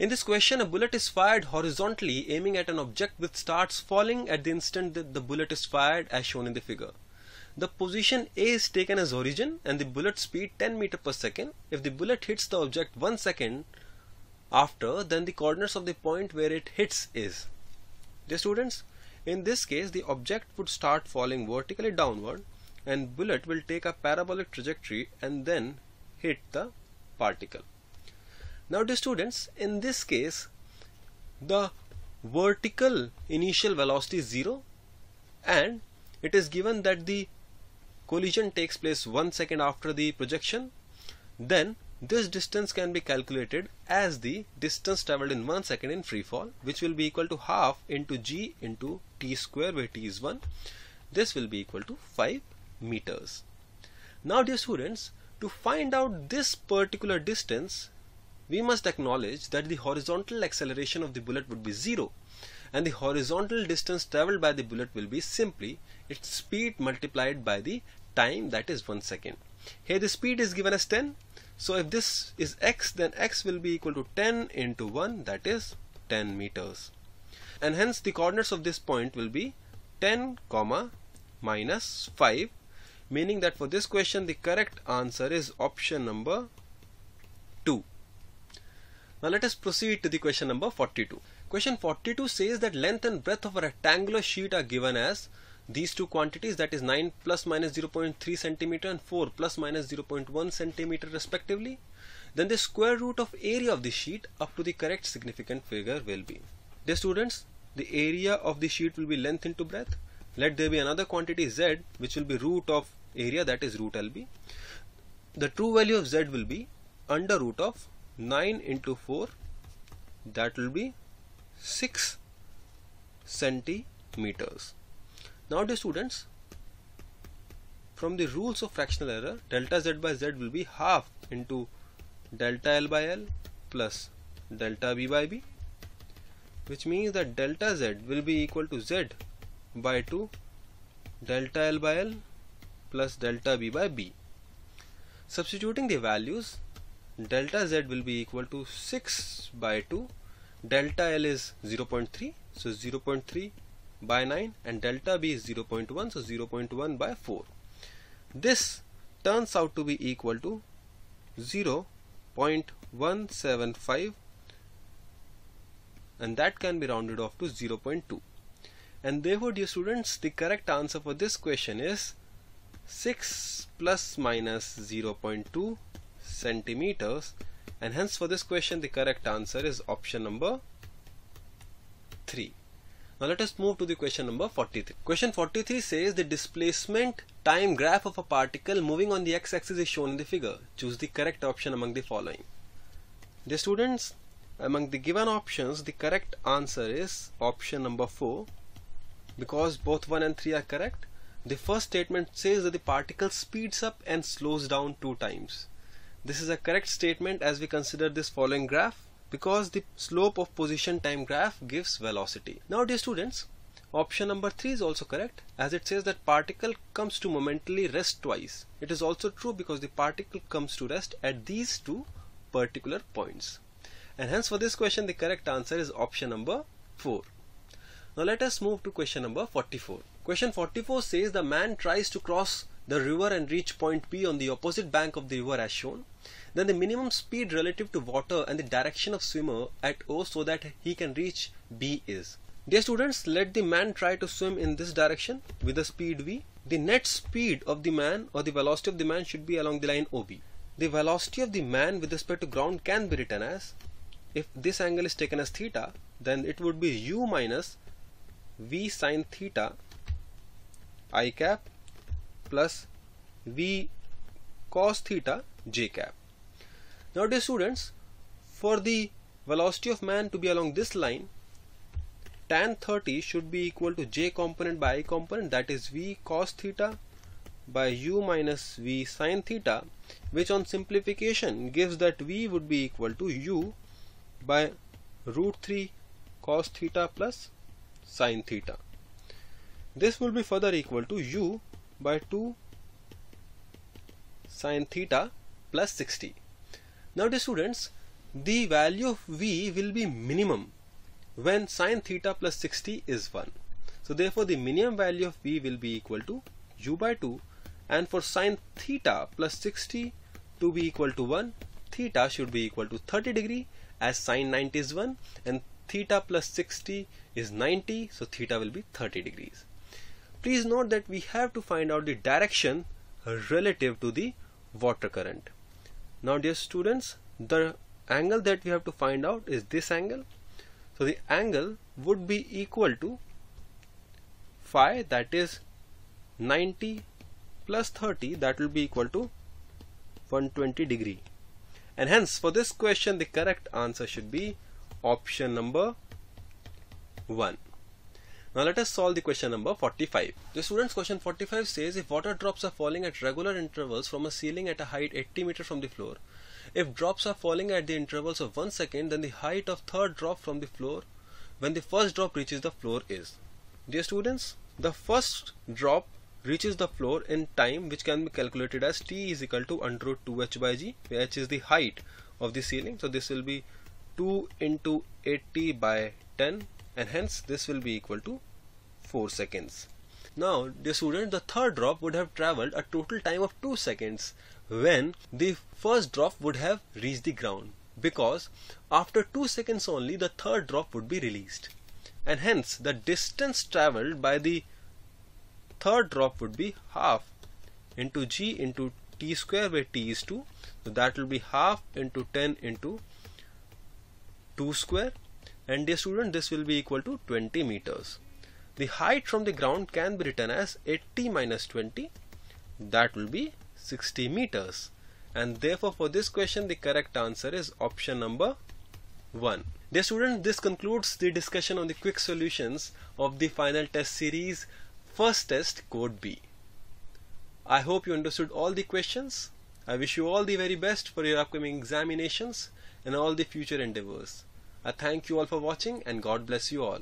In this question, a bullet is fired horizontally aiming at an object which starts falling at the instant that the bullet is fired as shown in the figure. The position A is taken as origin and the bullet speed 10 meter per second. If the bullet hits the object 1 second after, then the coordinates of the point where it hits is. Dear students, in this case the object would start falling vertically downward and bullet will take a parabolic trajectory and then hit the particle. Now dear students, in this case the vertical initial velocity is 0 and it is given that the collision takes place 1 second after the projection then this distance can be calculated as the distance traveled in 1 second in free fall which will be equal to half into g into t square where t is 1 this will be equal to 5 meters. Now dear students, to find out this particular distance, we must acknowledge that the horizontal acceleration of the bullet would be 0 and the horizontal distance traveled by the bullet will be simply its speed multiplied by the time that is 1 second. Here the speed is given as 10 so if this is x then x will be equal to 10 into 1 that is 10 meters and hence the coordinates of this point will be 10 comma minus 5 meaning that for this question the correct answer is option number 2. Now let us proceed to the question number 42. Question 42 says that length and breadth of a rectangular sheet are given as these two quantities that is 9 plus minus 0.3 centimeter and 4 plus minus 0.1 centimeter respectively then the square root of area of the sheet up to the correct significant figure will be. Dear students, the area of the sheet will be length into breadth. Let there be another quantity z which will be root of area that is root LB. The true value of Z will be under root of 9 into 4 that will be 6 centimeters. Now dear students from the rules of fractional error delta Z by Z will be half into delta L by L plus delta B by B which means that delta Z will be equal to Z by 2 delta L by L plus delta b by b. Substituting the values, delta z will be equal to 6 by 2, delta L is 0.3, so 0.3 by 9 and delta B is 0.1, so 0.1 by 4. This turns out to be equal to 0.175 and that can be rounded off to 0.2 and therefore dear students the correct answer for this question is 6 plus minus 0.2 centimeters and hence for this question the correct answer is option number 3. Now let us move to the question number 43. Question 43 says the displacement time graph of a particle moving on the x-axis is shown in the figure. Choose the correct option among the following. The students among the given options the correct answer is option number 4 because both 1 and 3 are correct the first statement says that the particle speeds up and slows down two times. This is a correct statement as we consider this following graph because the slope of position time graph gives velocity. Now dear students, option number 3 is also correct as it says that particle comes to momentarily rest twice. It is also true because the particle comes to rest at these two particular points. And hence for this question the correct answer is option number 4. Now let us move to question number 44. Question 44 says the man tries to cross the river and reach point P on the opposite bank of the river as shown. Then the minimum speed relative to water and the direction of swimmer at O so that he can reach B is. Dear students, let the man try to swim in this direction with a speed V. The net speed of the man or the velocity of the man should be along the line OB. The velocity of the man with respect to ground can be written as if this angle is taken as theta then it would be u minus v sine theta i cap plus v cos theta j cap. Now dear students, for the velocity of man to be along this line, tan 30 should be equal to j component by i component that is v cos theta by u minus v sin theta which on simplification gives that v would be equal to u by root 3 cos theta plus sin theta. This will be further equal to u by 2 sine theta plus 60. Now dear students, the value of v will be minimum when sine theta plus 60 is 1. So therefore the minimum value of v will be equal to u by 2 and for sine theta plus 60 to be equal to 1 theta should be equal to 30 degree as sine 90 is 1 and theta plus 60 is 90 so theta will be 30 degrees. Please note that we have to find out the direction relative to the water current. Now dear students the angle that we have to find out is this angle. So the angle would be equal to phi that is 90 plus 30 that will be equal to 120 degree and hence for this question the correct answer should be option number 1. Now let us solve the question number 45. The student's question 45 says if water drops are falling at regular intervals from a ceiling at a height 80 meter from the floor, if drops are falling at the intervals of 1 second then the height of third drop from the floor when the first drop reaches the floor is. Dear students, the first drop reaches the floor in time which can be calculated as t is equal to under root 2h by g where h is the height of the ceiling so this will be 2 into 80 by 10 and hence this will be equal to 4 seconds. Now dear student the third drop would have traveled a total time of 2 seconds when the first drop would have reached the ground. Because after 2 seconds only the third drop would be released. And hence the distance traveled by the third drop would be half into g into t square where t is 2 so that will be half into 10 into 2 square and dear student this will be equal to 20 meters the height from the ground can be written as 80 minus 20 that will be 60 meters and therefore for this question the correct answer is option number 1 dear student this concludes the discussion on the quick solutions of the final test series First test code B. I hope you understood all the questions. I wish you all the very best for your upcoming examinations and all the future endeavors. I thank you all for watching and God bless you all.